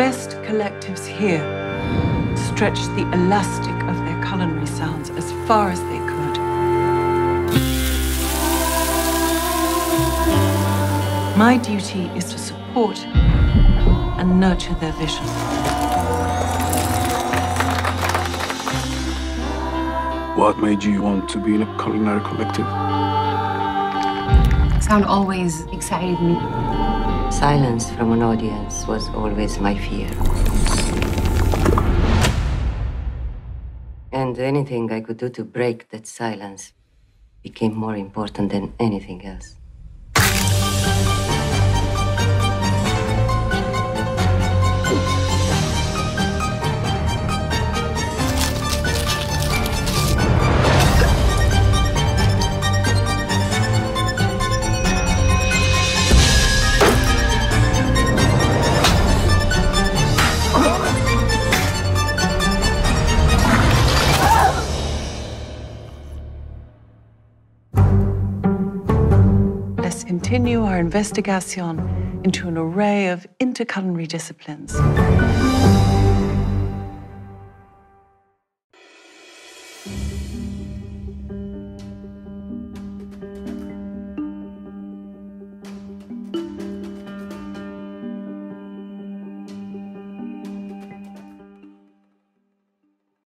collectives here stretched the elastic of their culinary sounds as far as they could. My duty is to support and nurture their vision. What made you want to be in a culinary collective? Sound always excited me. Silence from an audience was always my fear. And anything I could do to break that silence became more important than anything else. Let's continue our investigation into an array of interculinary disciplines.